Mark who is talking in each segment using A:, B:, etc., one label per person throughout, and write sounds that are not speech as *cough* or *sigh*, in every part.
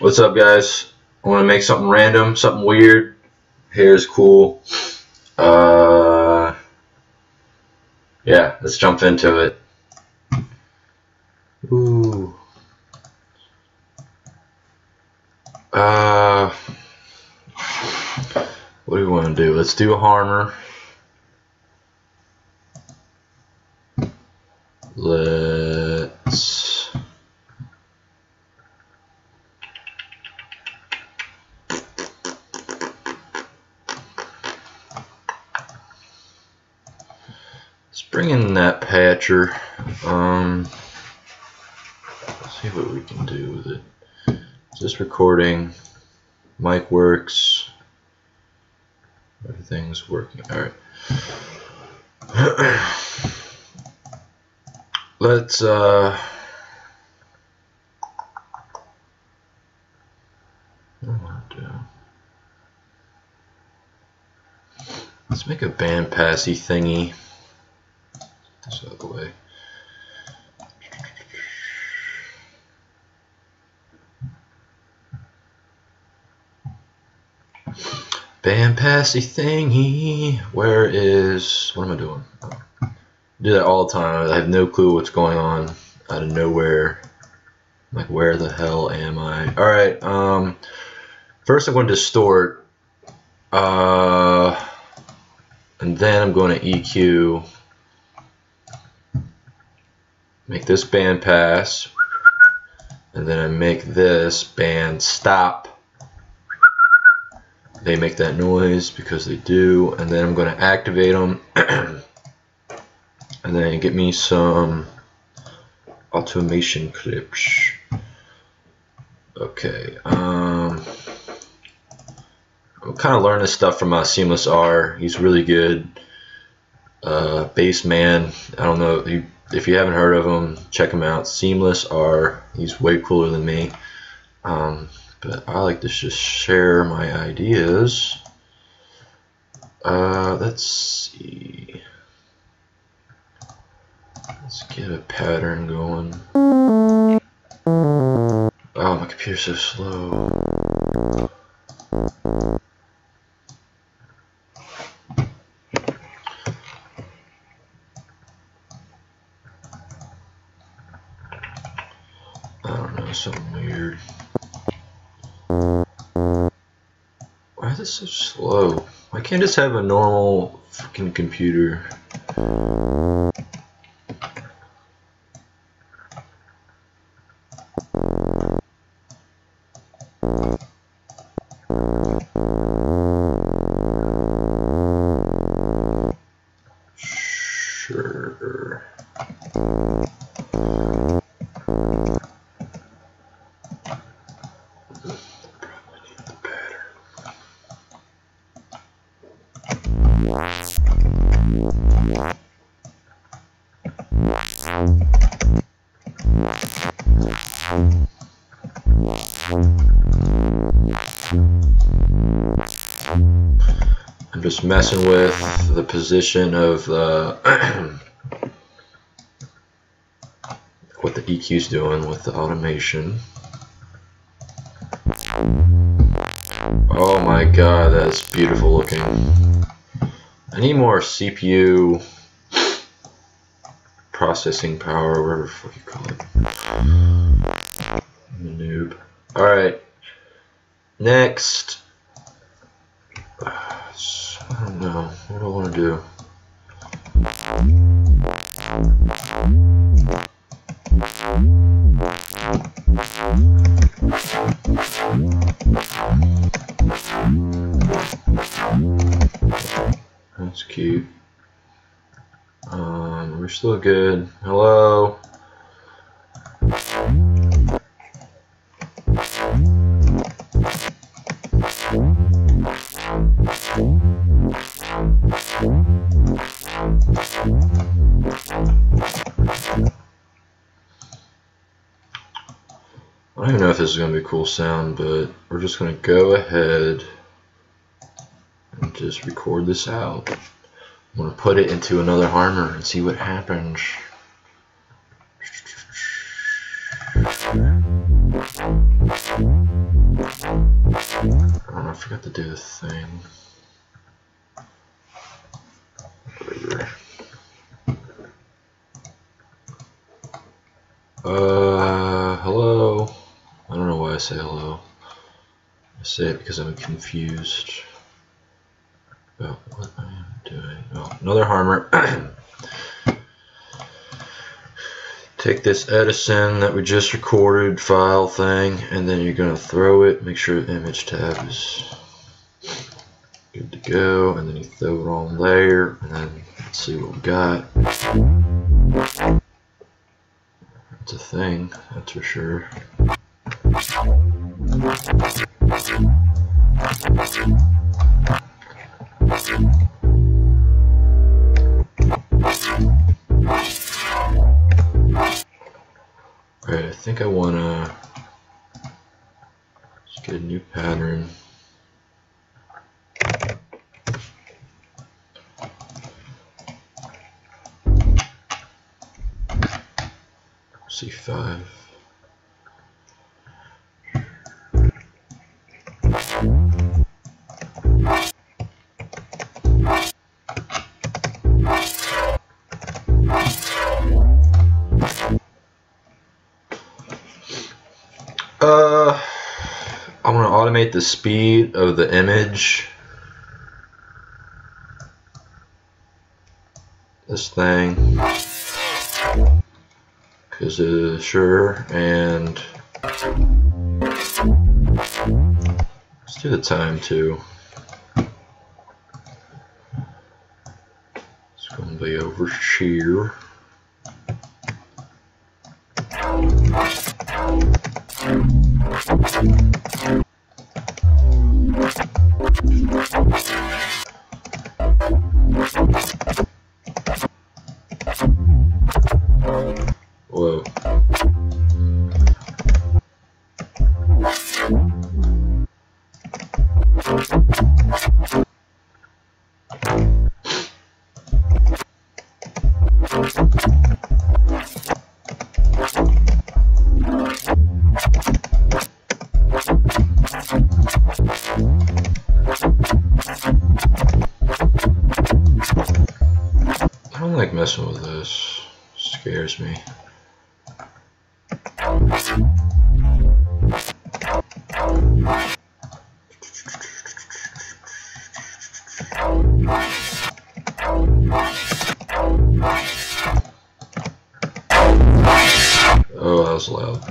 A: What's up, guys? I want to make something random, something weird. Hair's cool. Uh, yeah, let's jump into it. Ooh. Uh, what do we want to do? Let's do a Harmor. Let's. Let's bring in that patcher. Um, let's see what we can do with it. This recording? Mic works. Everything's working. All right. *clears throat* Let's uh. Let's make a band passy thingy. This out of the way. Band passy thingy. Where is. What am I doing? Oh. do that all the time. I have no clue what's going on out of nowhere. Like, where the hell am I? Alright, um. First, I'm going to distort. Uh. And then I'm going to EQ. Make this band pass. And then I make this band stop. They make that noise because they do. And then I'm going to activate them *clears throat* and then get me some automation clips. Okay um, I'm kind of learning this stuff from uh, SeamlessR. He's really good. Uh, bass man. I don't know you, if you haven't heard of him check him out SeamlessR he's way cooler than me um, but I like to just share my ideas. Uh, let's see. Let's get a pattern going. Oh, my computer's so slow. I don't know, something weird. Why is this so slow? Why can't just have a normal freaking computer? Just messing with the position of uh, the *clears throat* what the EQ's doing with the automation. Oh my god, that's beautiful looking. I need more CPU processing power, whatever the fuck you call it. I'm a noob. Alright. Next. I don't know. What do I want to do? That's cute. Um, we're still good. Hello. If this is going to be a cool sound, but we're just going to go ahead and just record this out. I'm going to put it into another Harmor and see what happens. I forgot to do the thing. Whatever. Uh, hello. I don't know why I say hello. I say it because I'm confused about what I am doing. Oh, another Harmor. *clears throat* Take this Edison that we just recorded file thing, and then you're going to throw it. Make sure the image tab is good to go, and then you throw it on there, and then let's see what we got. It's a thing, that's for sure. Thank you. Automate the speed of the image. This thing. Because uh, sure, and let's do the time too. It's going to be over here. Whoa. Messing with this. scares me. Oh, that was loud.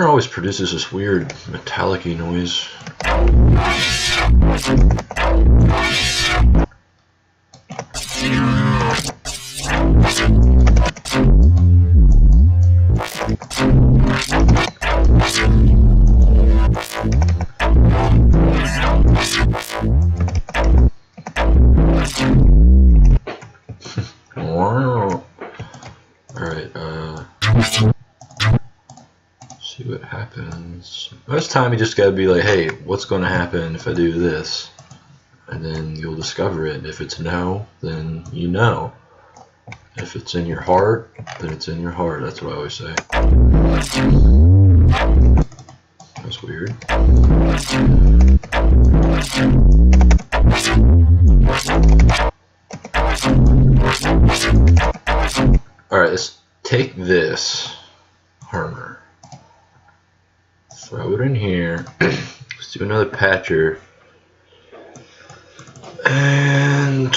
A: Hunter always produces this weird metallic noise. What happens. Most time you just gotta be like, hey, what's gonna happen if I do this? And then you'll discover it. If it's no, then you know. If it's in your heart, then it's in your heart. That's what I always say. That's weird. Alright, let's take this Harmor. Throw it in here. *clears throat* let's do another patcher. And *sighs*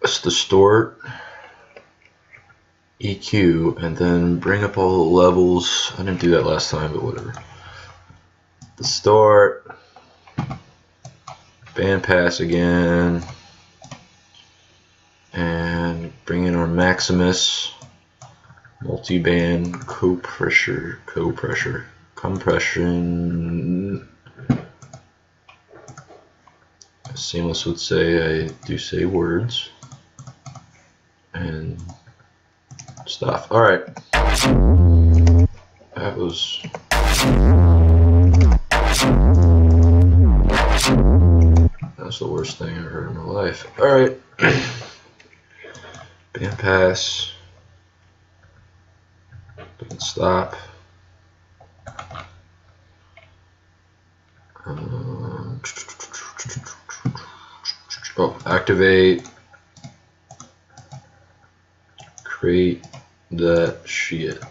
A: let's distort EQ and then bring up all the levels. I didn't do that last time, but whatever. Distort. Band pass again. And bring in our Maximus multi-band co-pressure, co-pressure, compression. Seamless would say, I do say words and stuff. All right, that was. That's the worst thing I've heard in my life. Alright. *clears throat* Band pass. Stop. Um, oh, activate. Create that shit.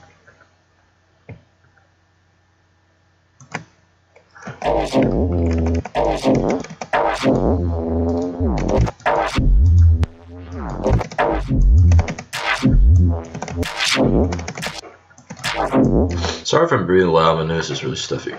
A: Sorry if I'm breathing loud, my nose is really stuffy.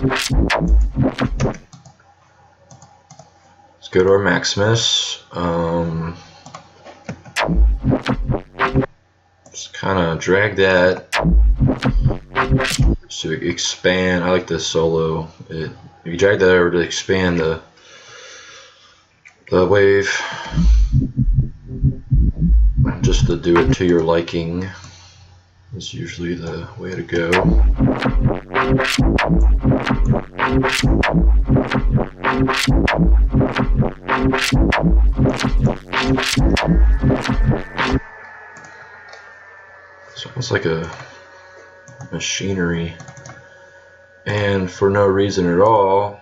A: Let's go to our Maximus. Um, just kind of drag that to expand. I like the solo. It, if you drag that over to expand the the wave, just to do it to your liking is usually the way to go. It's like a machinery, and for no reason at all,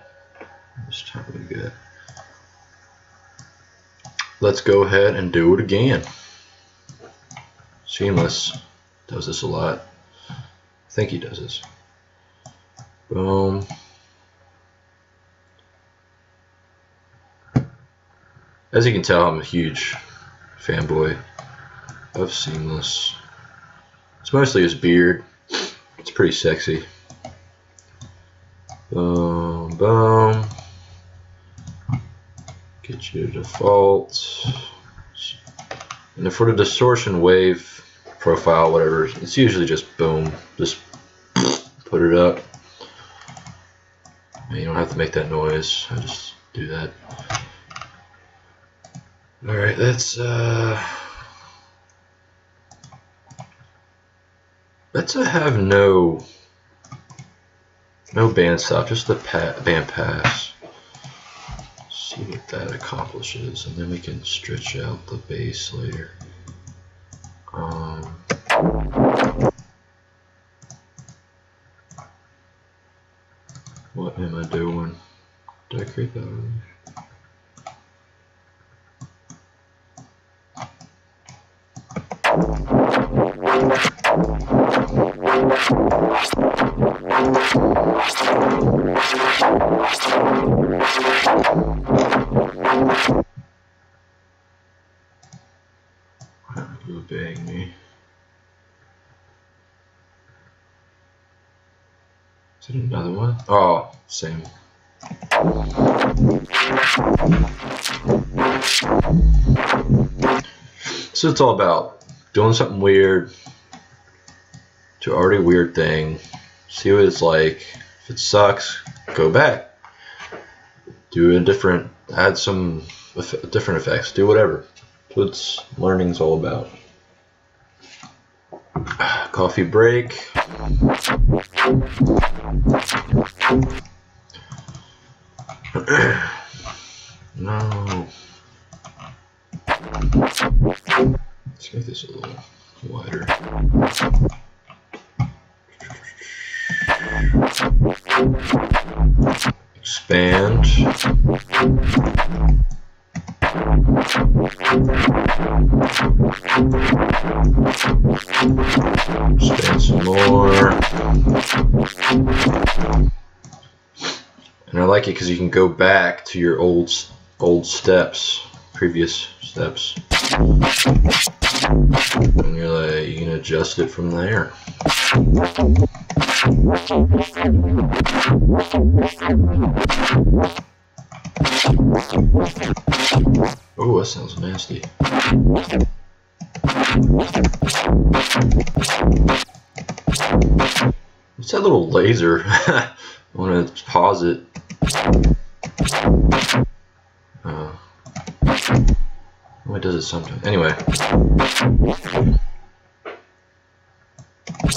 A: it's totally good. Let's go ahead and do it again. Seamless does this a lot. I think he does this. Boom. As you can tell, I'm a huge fanboy of Seamless. It's mostly his beard. It's pretty sexy. Boom, boom. Get you to default. And for the distortion wave profile, whatever, it's usually just boom. Just put it up. Have to make that noise. I just do that. Alright, let's uh let's uh, have no no band stop, just the pa band pass. See what that accomplishes, and then we can stretch out the bass later. Um, am I doing? Did I create that already? Who bang me? Is another one? Oh, same. So it's all about doing something weird to already weird thing. See what it's like. If it sucks, go back. Do a different, add some different effects. Do whatever. That's what learning's all about. Coffee break. *clears throat* no. Let's make this a little wider. Expand. Expand some more. And I like it because you can go back to your old old steps, previous steps. And you're like, you can adjust it from there. Oh, that sounds nasty. What's that little laser? *laughs* I want to pause it. Uh, oh, it does it sometimes. Anyway. Whoa. I don't know what I'm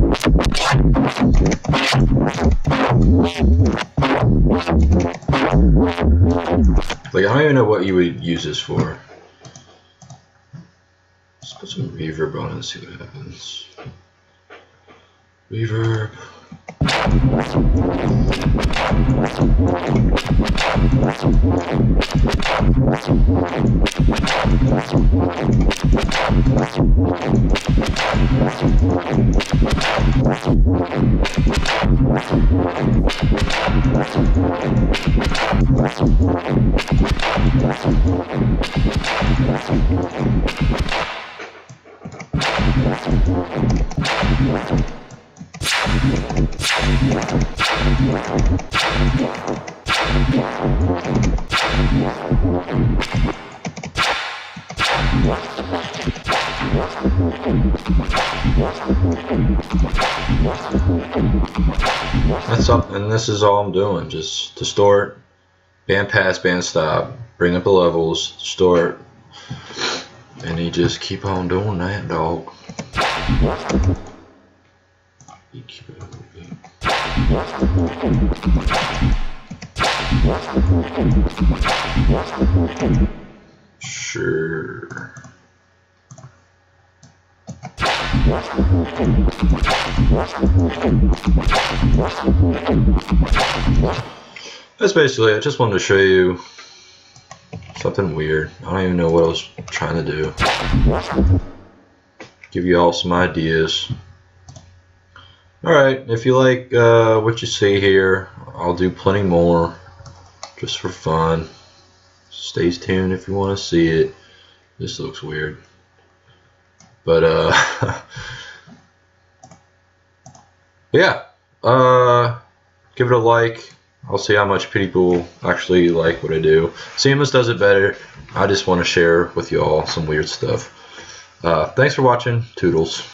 A: Like, I don't even know what you would use this for. Let's put some reverb on and see what happens. Reverb. This is all I'm doing. Just distort, band pass, band stop, bring up the levels, it, and you just keep on doing that, dog. Sure. That's basically it. I just wanted to show you something weird. I don't even know what I was trying to do. Give you all some ideas. Alright, if you like uh, what you see here, I'll do plenty more just for fun. Stay tuned if you want to see it. This looks weird. But, uh, *laughs* yeah, uh, give it a like. I'll see how much people actually like what I do. Seamless does it better. I just want to share with you all some weird stuff. Uh, thanks for watching. Toodles.